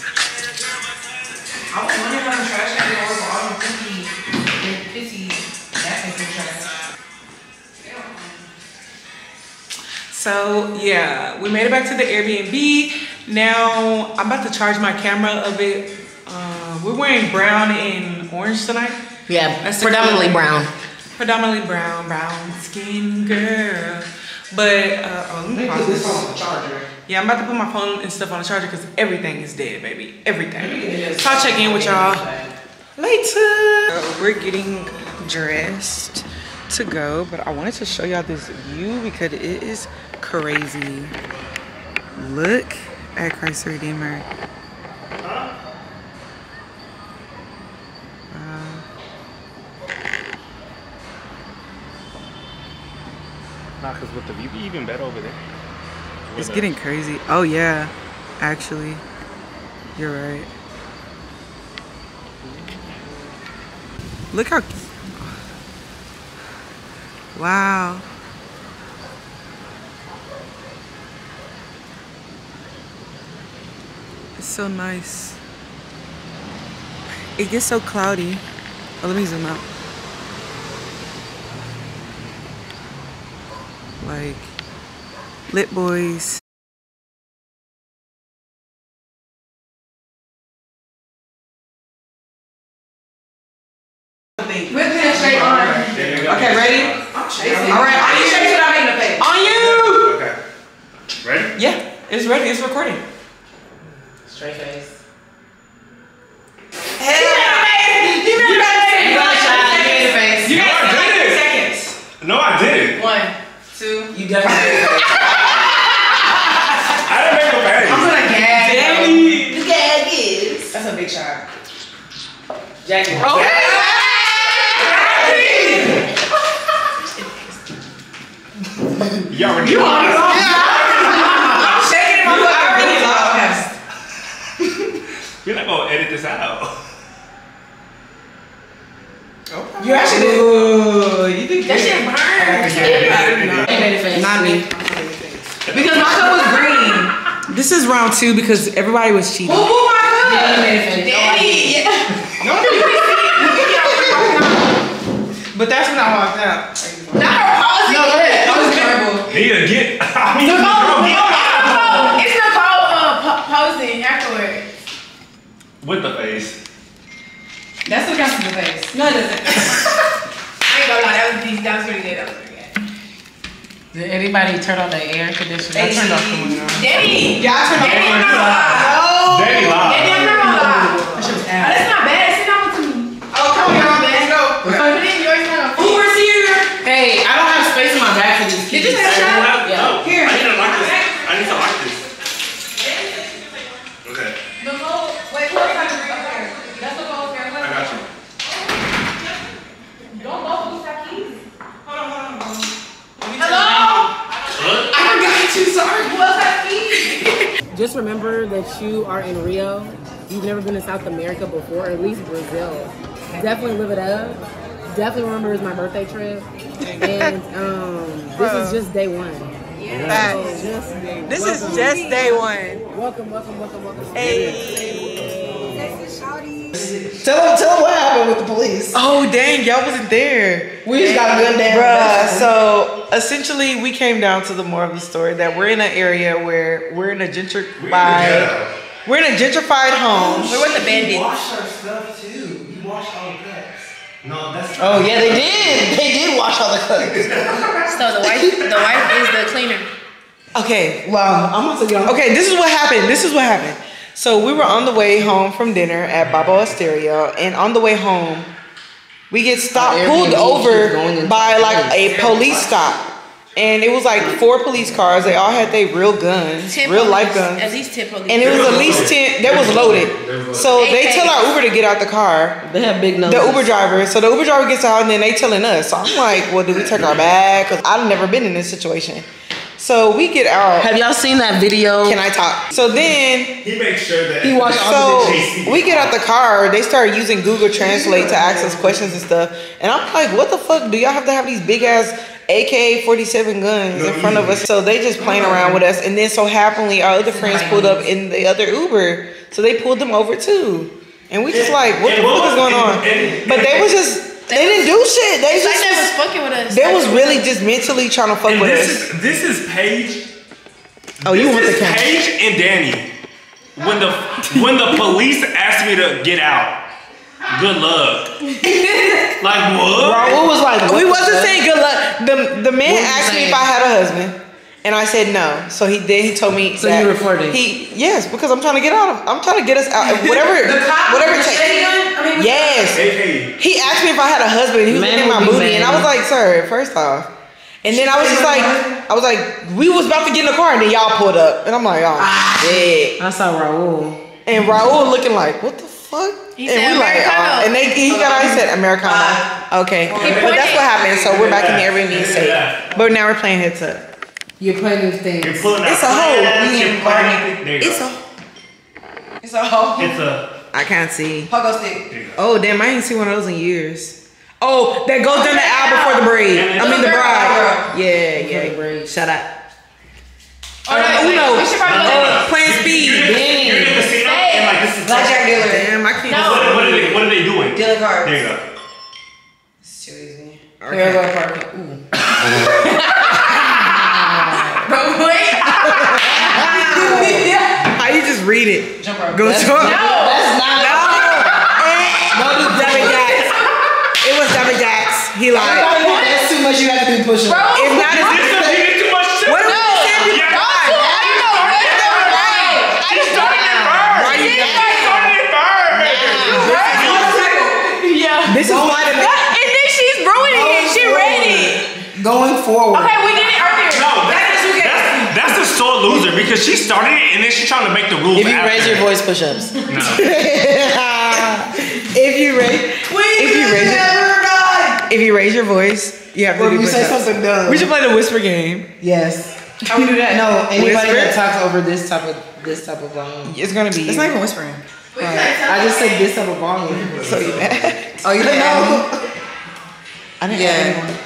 So yeah, we made it back to the Airbnb. Now I'm about to charge my camera a bit. Uh, we're wearing brown and orange tonight. Yeah, That's predominantly color. brown. Predominantly brown, brown skin girl. But uh, oh, let me pause this. on the charger. Yeah, I'm about to put my phone and stuff on the charger because everything is dead, baby. Everything. So I'll check in with y'all later. We're getting dressed to go, but I wanted to show y'all this view because it is crazy. Look at Christ the Redeemer. Wow. Nah, cause with the view, even better over there. It's With getting crazy. Oh yeah, actually, you're right. Look how. Wow. It's so nice. It gets so cloudy. Oh, let me zoom out. Like, lit boys. Whip it straight on. Okay, ready? All right, on you. Shake it without making a face. On you! Okay. Ready? Yeah, it's ready. It's recording. Straight face. Hell yeah! You You got a shot. You made a face. You No, got I didn't. seconds. No, I didn't. One, two. You definitely made a face. I didn't make a face. I'm gonna gag. Daddy. The gag is. That's a big shot. Jackie. Okay. You already You know. already know. I'm shaking my foot. I already know. We're not gonna edit this out. You actually did. Ooh, you think That shit burned. You made a face. Not me. Because my cup was green. This is round two because everybody was cheating. Who blew my cup? Danny made a face. Danny. *laughs* No, you can see it. You can get out But that's when I walked out. Not her policy. No, go ahead. That was terrible. Need to get. *laughs* I mean, Nicole, bro, it's Nicole uh, po- posing afterwards. With the face. That's what counts as a face. No, it doesn't. *laughs* I ain't gonna lie, that was. That was pretty good. That was pretty good. Did anybody turn on the air conditioner? I turned off the window. Daddy! Yeah, I turned off Daddy, the I'm window. gonna lie. Daddy live. Daddy, I'm not gonna lie. That shit was Oh, ass. that's not bad. Sit down with me. Oh, come on, y'all. Let's go. Put it in yours now. Uber's here. Hey, I don't have space in my bag for these Did kids. you say shot? Yeah. Here. I need to lock this. I need to lock this. Okay, Nicole, wait, who else has to bring up there? That's Nicole here. I got you. Don't go lose that keys. Hold on, hold on, hold on. Hello? What? I forgot you. Sorry. Who else? Just remember that you are in Rio. You've never been to South America before, or at least Brazil. Definitely live it up. Definitely remember it's my birthday trip. And um, this is just day one. Facts. Just day This is just day one. Welcome, welcome, welcome, welcome. Tell them, tell them what happened with the police. Oh dang, y'all wasn't there. We just got gunned down. Bruh, so essentially we came down to the more of the story that we're in an area where we're in a gentrified we're in a gentrified home. We're with the He bandits. washed our stuff too. He washed all the cups. No, that's Oh yeah, they did. They did wash all the clothes. *laughs* So the wife, the wife is the cleaner. Okay, well, I'm about to get on. Okay, this is what happened. This is what happened. So we were on the way home from dinner at Babbo Osteria, and on the way home, we get stopped, Our pulled Airbnb keeps going over by like a place. police stop. And it was like four police cars. They all had their real guns, Ten real police, life guns. At least ten police. And it was at least 10, that was loaded. So they tell our Uber to get out the car. They have big The. Uber driver. So the Uber driver gets out and then they telling us. So I'm like, well, do we take our bag? Because I've never been in this situation. So we get out. Have y'all seen that video? Can I talk? So then He makes sure that He watched so JC. we get out the car. They start using Google Translate to ask us questions and stuff. And I'm like, what the fuck? Do y'all have to have these big ass AK 47 guns in front of us? So they just playing around with us. And then so happily, our other friends pulled up in the other Uber. So they pulled them over too. And we just like, what the fuck is going on? and- and- But they was just, they didn't do shit. They It's like just, they was fucking with us. they Like, was really just mentally trying to fuck And with this us. is this is Paige. Oh, you want the is camera? Paige and Danny. When the when the police asked me to get out, good luck. *laughs* like what? Raul was like, we what the wasn't saying good luck. The the man What was asked me if I had a husband, and I said no. So he then he told me So that you were flirting? He yes, because I'm trying to get out of. I'm trying to get us out. Whatever, *laughs* whatever it takes. Yes. Hey, hey. He asked me if I had a husband. He was Man looking at my will booty, and I was like, sir, first off. And then I was just like, I was like, we was about to get in the car, and then y'all pulled up, and I'm like, oh shit. I saw Raul. And Raul looking like, what the fuck? He and said we like, uh, and they he got out, he said Americano. okay, but that's what happened. So we're back in the Airbnb safe. But now we're playing heads up. You're playing these things. You're pulling out It's a hole. plans, you're planning- There you It's go. a. It's a whole It's a. I can't see. pogo stick. Oh damn! I ain't seen one of those in years. Oh, that goes oh, down the aisle before the braid. I mean the bride. Yeah, yeah. Shut up. Oh, no, wait, Uno. we should probably No, let no. Playing speed. You're in the- you're in the casino and like this is Blackjack dealer. Damn, I can't. No. What, what are they? What are they doing? Dealing cards. There you go. It's too easy. Okay. But *laughs* wait. How you just read it? Jump rope. Go to. No. That's not. No. No, Devin Jax. It was Devin Jax. He lied. That's too much. You have to do push Bro. It's not as This is too much shit. What did we say? We Yeah. lied. She started it first. Why you started it first. Yeah. This is why the And then she's ruining it. She ready. Going forward. Okay, we did that's, that's the sore loser because she started it and then she's trying to make the rules. If you after. raise your voice, push ups. No. *laughs* if you raise, if you raise, your, if you raise your voice, you have to Or do if you say push-ups. something dumb. We should play the whisper game. Yes. How we do that? No, anybody Whisper? that talks over this type of this type of volume. It's gonna be. It's not even whispering. I just said this type of volume. so you mad. Oh, you *laughs* didn't know? *laughs* I didn't Yeah. add anyone.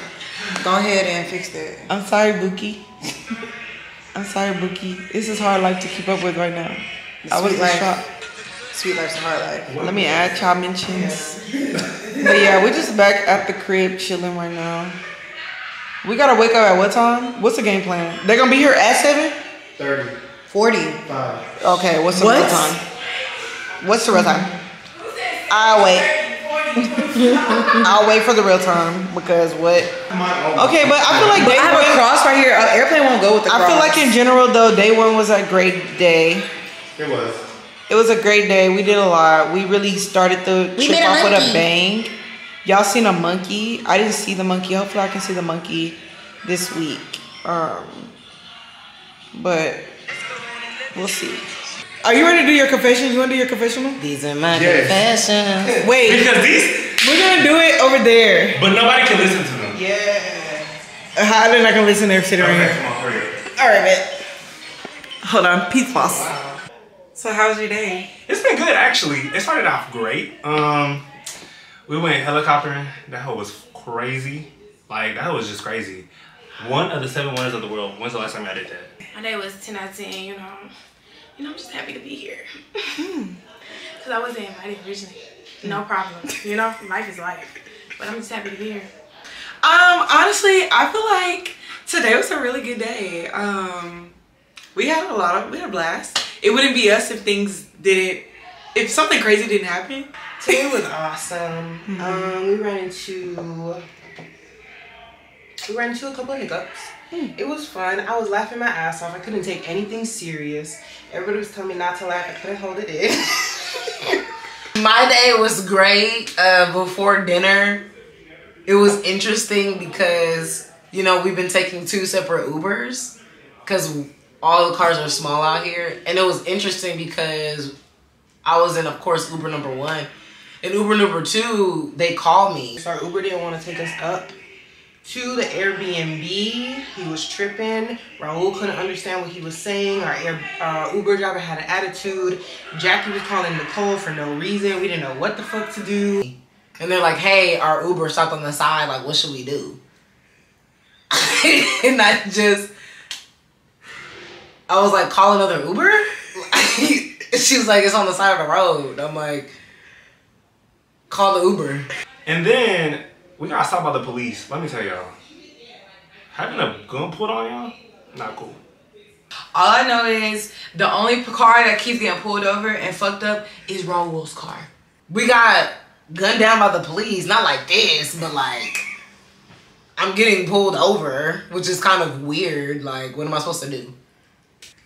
Go ahead and fix that. I'm sorry, Buki. I'm sorry, Buki. This is hard life to keep up with right now. I was Sweet in life. shock. Sweet life's a hard life. Let me add y'all mentions. But yeah, we're just back at the crib chilling right now. We gotta wake up at what time? What's the game plan? They're gonna be here at seven. 30. 40. Five. Okay, what's the What? real time? What's the real time? I'll wait. *laughs* I'll wait for the real time because what? Okay, but I feel like But day I have a one. cross right here. Uh, airplane won't go with the cross. I feel like in general though, day one was a great day. It was. It was a great day. We did a lot. We really started the We trip met a off with a bang. Y'all seen a monkey? I didn't see the monkey. Hopefully, I can see the monkey this week. Um, but we'll see. Are you ready to do your confession? You want to do your confessional? These are my Yes. confessions. *laughs* Wait, Because these, we're gonna do it over there. but nobody can listen to them. Yeah. How they not gonna listen? They're sitting right Okay, here. come on, hurry up. All right, man. Hold on, peace, boss. So how was your day? It's been good actually. It started off great. Um, we went helicoptering. That hoe was crazy. Like that was just crazy. One of the seven wonders of the world. When's the last time I did that? My day was 10 out of 10, you know. You know, I'm just happy to be here. *laughs* Because I wasn't invited originally. No problem. You know, life is life. But I'm just happy to be here. Um, honestly, I feel like today was a really good day. Um, we had a lot of we had a blast. It wouldn't be us if things didn't if something crazy didn't happen. Today was awesome. Um, we ran into we ran into a couple of hiccups. It was fun. I was laughing my ass off. I couldn't take anything serious. Everybody was telling me not to laugh. I couldn't hold it in. *laughs* My day was great. Uh, before dinner, it was interesting because you know we've been taking two separate Ubers because all the cars are small out here, and it was interesting because I was in, of course, Uber number one, and Uber number two. They called me. So our Uber didn't want to take us up to the Airbnb. He was tripping. Raul couldn't understand what he was saying. Our Air, uh, Uber driver had an attitude. Jackie was calling Nicole for no reason. We didn't know what the fuck to do. And they're like, hey, our Uber stopped on the side. Like, what should we do? *laughs* and I just, I was like, call another Uber? *laughs* she was like, it's on the side of the road. I'm like, call the Uber. And then we got stopped by the police. Let me tell y'all, having a gun put on y'all, not cool. All I know is the only car that keeps getting pulled over and fucked up is Raul's car. We got gunned down by the police, not like this, but like I'm getting pulled over, which is kind of weird. Like, what am I supposed to do?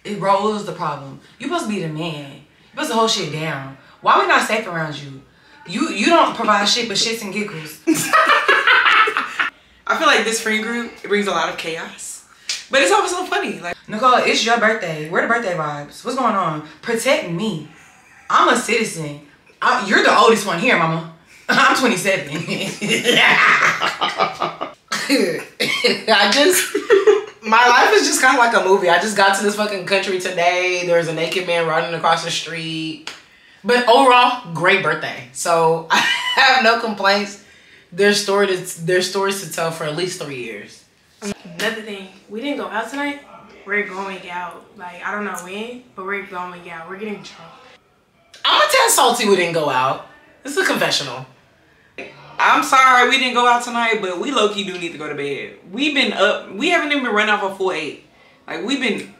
It Raul's the problem. You supposed to be the man. You supposed to hold shit down. Why we not safe around you? You you don't provide shit but shits and giggles. *laughs* I feel like this friend group it brings a lot of chaos, but it's always so funny. Like Nicole, it's your birthday. Where the birthday vibes? What's going on? Protect me. I'm a citizen. I, you're the oldest one here, mama. *laughs* I'm 27. *laughs* I just, my life is just kind of like a movie. I just got to this fucking country today. There's a naked man running across the street. But overall, great birthday. So *laughs* I have no complaints. There's story to, there's stories to tell for at least three years. Another thing, we didn't go out tonight. We're going out. Like I don't know when, but we're going out. We're getting drunk. I'm a tad salty we didn't go out. This is a confessional. I'm sorry we didn't go out tonight, but we low key do need to go to bed. We've been up. We haven't even been running off a full eight. Like we've been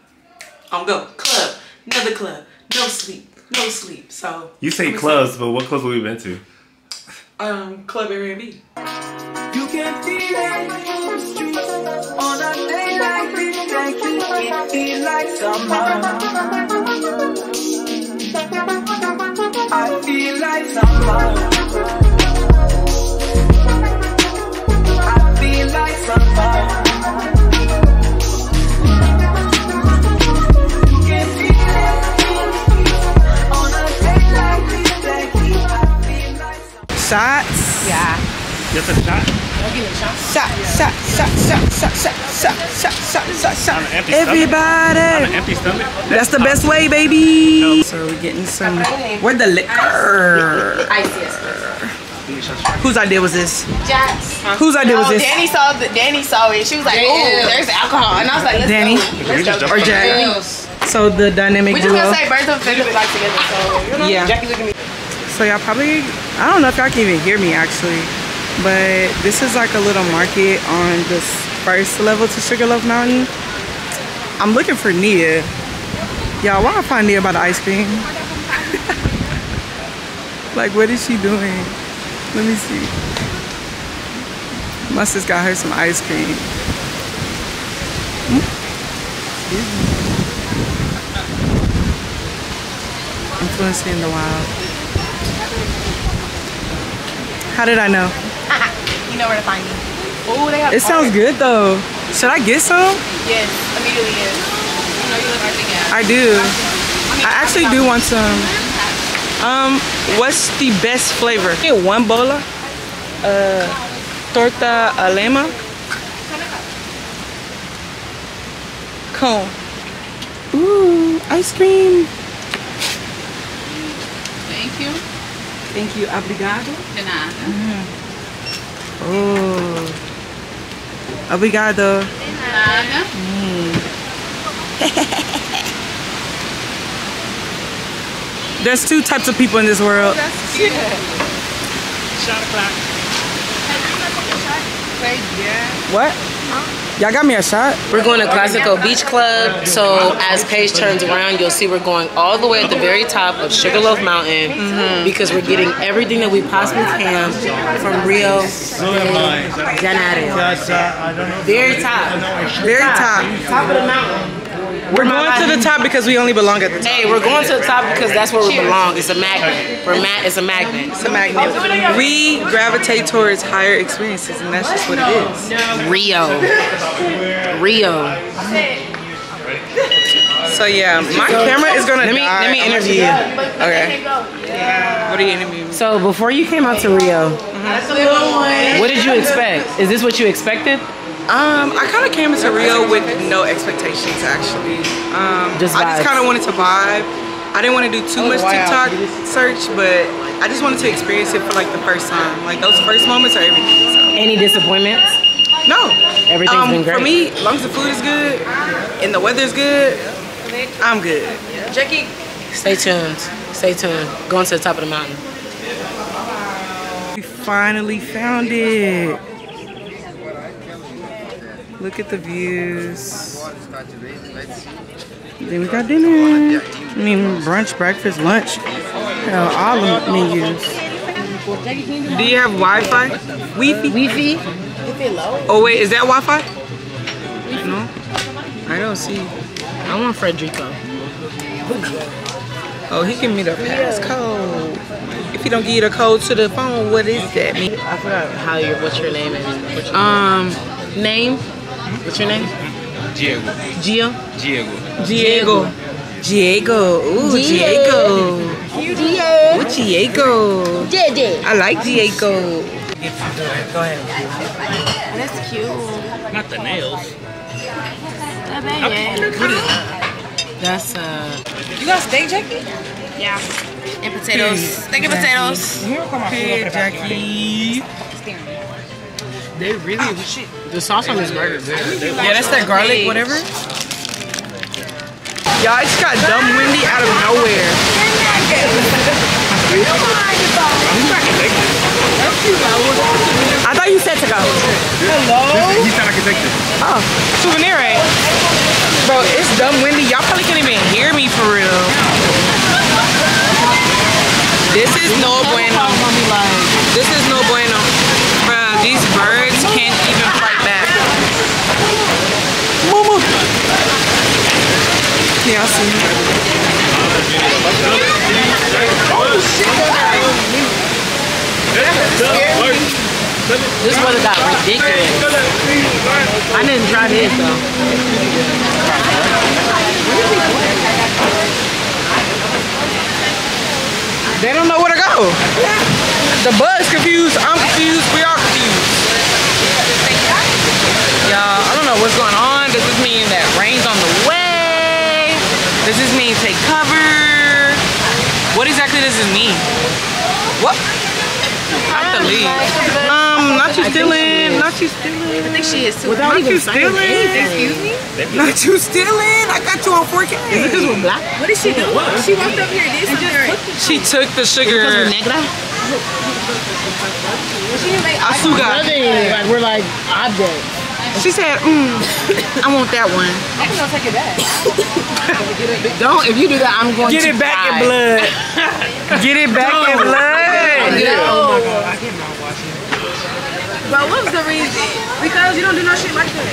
on go club, another club, no sleep, no sleep. So You say I'm clubs, but what clubs have we been to? um club Airbnb. You can feel it on a day like this, like you can feel like summer. I feel like summer. I feel like summer. Shots. Yeah. Just a shot. Shot, shot, shot, shot, shot, shot, shot, shot, shot, shot, shot. On empty stomach? On Everybody. an empty stomach? That's the best way, baby. So we're getting some. Where the liquor? Whose idea was this? Jax. Whose idea was oh, this? Danny saw the Danny saw it. She was like, "Ooh, Damn. there's alcohol," and I was like, "Let's Danny go." Or Jack? So the dynamic We just gonna say birds of a feather flock together. So you know, Yeah. Jackie look at me. So y'all probably, I don't know if y'all can even hear me actually, but this is like a little market on this first level to Sugarloaf Mountain. I'm looking for Nia. Y'all, why I find Nia by the ice cream? *laughs* like, what is she doing? Let me see. Must have got her some ice cream. Hmm? Influencing the wild. How did I know? *laughs* you know where to find me. Oh, they have. It sounds art. good though. Should I get some? Yes, immediately yes. You know you the gas. I do. I actually do want some. Um, what's the best flavor? Get one bola. Uh, torta alema. Cone. Ooh, ice cream. Thank you. Thank you. Obrigado. De nada. Oh. Obrigado. De nada. Hmm. *laughs* There's two types of people in this world. That's cute. Shot o'clock. Yeah. What? Huh? Y'all got me a shot? We're going to Classico Beach Club. So as Paige turns around, you'll see we're going all the way at the very top of Sugarloaf Mountain mm-hmm. because we're getting everything that we possibly can from Rio de Janeiro. Very top. Very top. Top of the mountain. We're going to the top because we only belong at the top. Hey, we're going to the top because that's where we belong. It's a magnet. We're ma- It's a magnet. It's a magnet. We gravitate towards higher experiences, and that's just what it is. Rio. Rio. So yeah, my camera is gonna Let me die. let me interview you. actually- Okay. What are you interviewing? So before you came out to Rio, what did you expect? Is this what you expected? Um, I kind of came into Rio with no expectations actually. Um, Just I just kind of wanted to vibe. I didn't want to do too much wow. TikTok search, but I just wanted to experience it for like the first time. Like those first moments are everything. So. Any disappointments? No. Everything's um, been great. For me, as long as the food is good and the weather's good, I'm good. Jackie. Stay tuned. Stay tuned. Going to the top of the mountain. We finally found it. Look at the views. Then we got dinner. I mean, brunch, breakfast, lunch. Hell, all the menus. Do you have Wi-Fi? Wi-Fi? Wi-Fi? Oh wait, is that Wi-Fi? No, I don't see. I want Frederico. Oh, he give me the passcode. If he don't give you the code to the phone, what is that mean? I forgot how your what's your name and what's your Um, name. What's your name? Diego. Gio. Diego. Diego. Diego. Ooh, Diego. Diego. Ooh, Diego. JJ. I like Diego. Go ahead. That's cute. Not the nails. Not bad. That's uh. You got steak, Jackie? Yeah. And potatoes. Steak and potatoes. Hey, Jackie. They really the sauce on this burger is good. Yeah, that's that garlic, whatever. Y'all, it just got dumb windy out of nowhere. I thought you said to go. Hello? He said I could take this. Oh, souvenir, right? Bro, it's dumb windy. Y'all probably can't even hear me for real. This is no bueno. This is no bueno. Bro, these birds can't even fight back. Mama. I see me. This weather got ridiculous. I didn't try this though. They don't know where to go. The bug's confused. I'm confused. We are confused. Y'all, I don't know what's going on. Does this mean that rain's on? Does this mean take cover? What exactly does this mean? What? I have to leave. Um, not you stealing. Not you stealing. I think she is too. Without not even you stealing. Excuse me. Not you stealing. I got you on 4K. Is it because we're black? What did she do? She walked up here, did something. She took the sugar. Because we're negra? Asuga. Like we're like objects. She said, mm, I want that one. I'm gonna take it back. Don't. If you do that, I'm going Get to Get it back in blood. Get it back in blood. Oh my god, I cannot watch it. But what was the reason? Because you don't do no shit like that.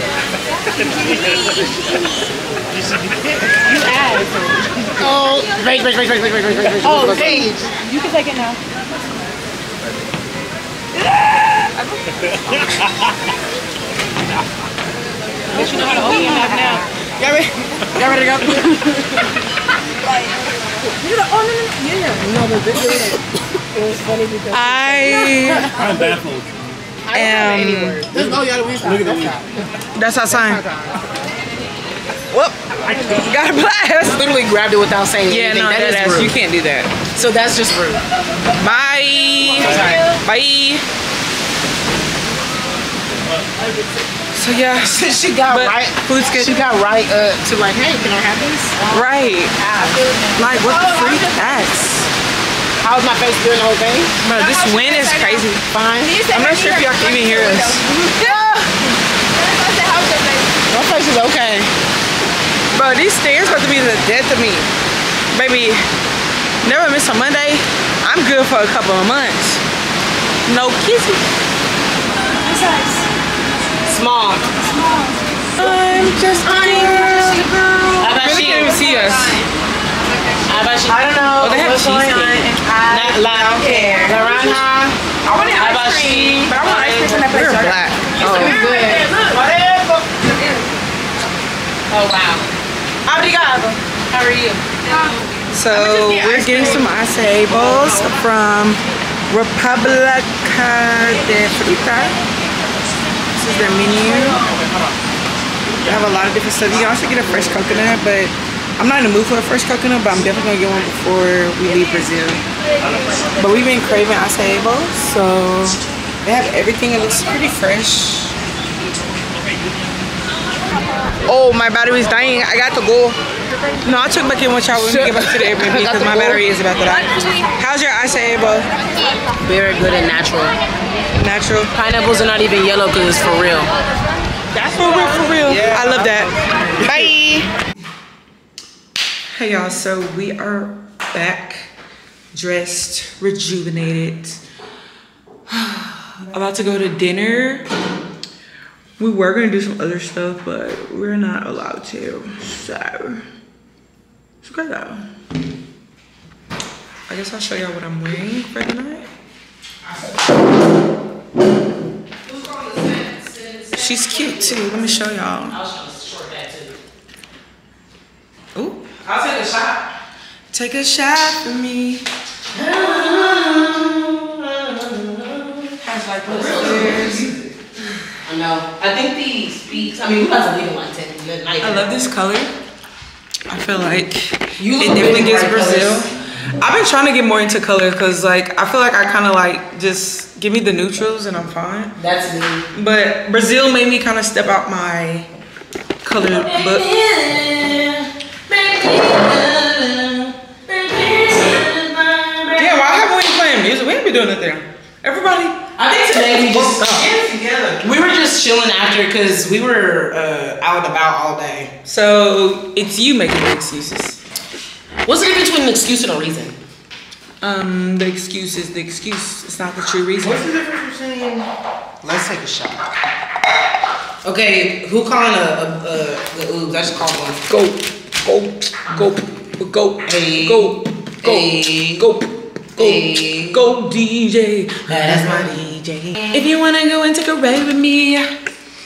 You ass. Oh, wait, wait, wait, wait, wait, wait, wait, wait, wait. Oh, wait, wait. You can take it now. *laughs* But you know how to open your mouth now. Y'all ready? Y'all ready to go? *laughs* You're like, oh, no, no, no. Yeah. No, but this is it was funny because I I'm baffled. am. Let's go, y'all. We Look at the leaf. That's our sign. Whoop. Got a blast. literally grabbed it without saying Yeah, anything. no, that that is ass, rude. you can't do that. So that's just rude. Bye. Bye. So yeah, *laughs* she got But right. food's good. She got right uh, to like, hey, can I have this? right. Like what the freak? That's. How was my face doing the whole thing? Bro, this wind is crazy. Fine. I'm not sure if y'all can even hear us. I said, how's your face? My face is okay. Bro, these stairs about to be the death of me. Baby, never miss a Monday. I'm good for a couple of months. No kissing. Small. I'm just a girl. How about really you? can't even see us. How about you? I don't know Oh, they have what's going cheesecake. on. I Not like, don't care. Laranja. I want How ice about cream, she? but I want ice cream from that place. We're black. Oh, It's good. Oh wow. Obrigado. How are you? So we're getting some acai bowls from Republica de Fruta. Is their menu. They have a lot of different stuff. You can also get a fresh coconut, but I'm not in the mood for a fresh coconut, but I'm definitely gonna get one before we leave Brazil. But we've been craving acai bowls, so they have everything. It looks pretty fresh. Oh, my battery's dying. I got to go. No, I took back in one shower when we get back to the Airbnb because my battery is about to die. How's your acai Very good and natural. Natural. Pineapples are not even yellow because it's for real. That's for real, for real. Yeah, I love that. Bye. Hey y'all, so we are back, dressed, rejuvenated. *sighs* About to go to dinner. We were gonna do some other stuff, but we're not allowed to. So it's good though. I guess I'll show y'all what I'm wearing for the night. She's cute too. Let me show y'all. Ooh. I'll take a shot. Take a shot for me. Has like little stairs. I know. I think the speaks. I mean, we about to leave in like 10 minutes. I love this color. I feel like You it definitely gives Brazil. colors. I've been trying to get more into color because like I feel like I kind of like just give me the neutrals and I'm fine. That's me. But Brazil made me kind of step out my color book. Yeah, why haven't we been playing music? We ain't been doing nothing. Everybody. I think today we just Get together. we were just chilling after because we were uh, out and about all day. So it's you making the excuses. What's the difference between an excuse and a reason? Um, the excuse is the excuse. It's not the true reason. What's the difference between? Let's take a shot. Okay, who calling a, a, a the oops? I just called one. Go, go, go, go, Hey. go, go, Hey. go, go, Hey. go, DJ. That's my DJ. If you wanna go and take a ride with me.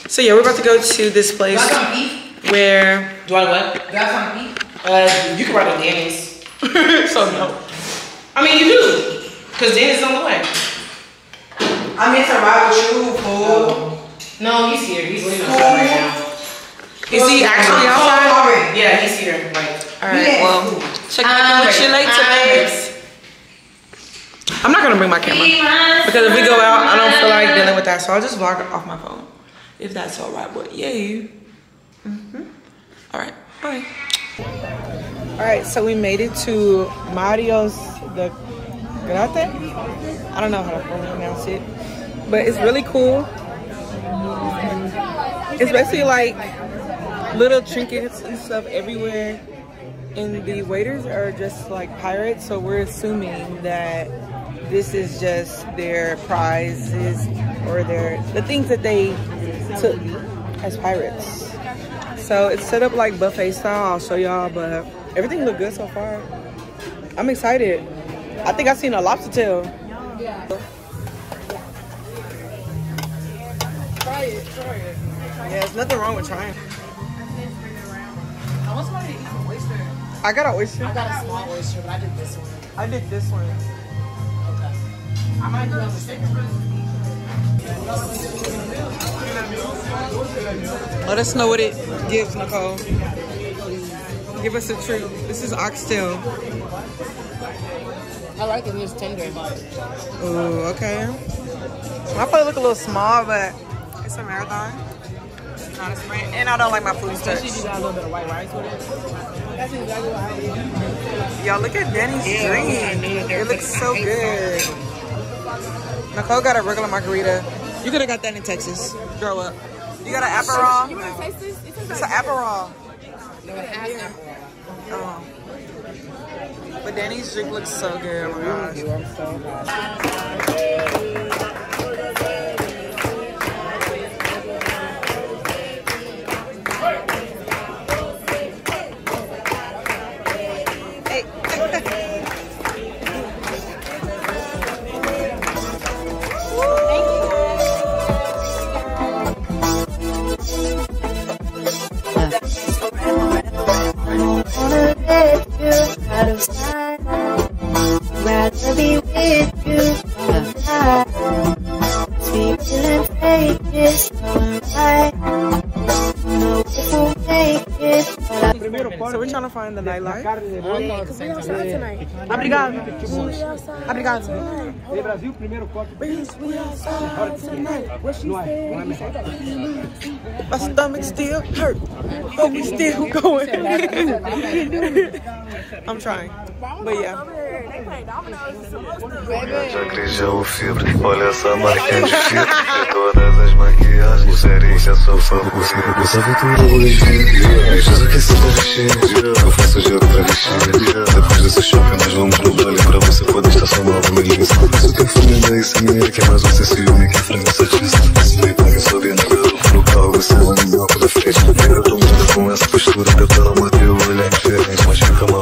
So yeah, we're about to go to this place Do I come eat? where. Do I what? Do I come eat? Uh, you can ride on Danny's. *laughs* so no. I mean, you do. Because Danny's on the way. I meant to ride with you, fool. No, he's here. He's leaving outside right now. Is he actually outside? Yeah, he's here. Right. Alright, well, check back in I'm with you ready. later, I'm babes. I'm not gonna bring my camera because if we go out, I don't feel like dealing with that, so I'll just vlog off my phone, if that's all right. But yeah, mm-hmm. all right, bye. All right, so we made it to Mario's the Grate. I don't know how to pronounce it, but it's really cool. It's basically like little trinkets and stuff everywhere and the waiters are just like pirates so we're assuming that this is just their prizes or their the things that they took as pirates. So it's set up like buffet style i'll show y'all but everything look good so far. I'm excited. I think i've seen a lobster tail. Try it try it. Yeah there's nothing wrong with trying. I want somebody to eat some oyster. i got an oyster. I got a small oyster, but I did this one. i did this one. I might do on the second Let us know what it gives, Nicole. Give us a treat. This is oxtail. I like it. It's tender. Ooh, okay. My plate look a little small, but it's a marathon. Honestly, and I don't like my food Especially if you touch. got a little bit of white rice with it. That's exactly what I did. Y'all look at Danny's Yeah, drink. It looks so good. Nicole got a regular margarita. You could have got that in Texas. Grow up. You got an Aperol? You want to taste this? It It's an Aperol. No, it Aperol. Oh. But Danny's drink looks so good. Oh my gosh. You out of So we're trying to find the nightlife. Because we outside tonight. Obrigado. Obrigado. tonight. We, we outside tonight. What she said. My stomach still hurt, but we still going. I'm trying. But yeah. Já cresceu o fibra, olha essa marca de fibra Todas as maquiagens, serência, sou fã Os aventureiros Bichos aqui são travestis Eu faço o giro travesti né? Depois desse shopping nós vamos no baile Pra você poder estacionar o melinho Você tem família e esse ele Que é mais você é ciúme que frança Se pra mim sou bem No carro esse é o banco da frente. Eu tô com essa postura Tentando manter o olhar é diferente. Mas fica mal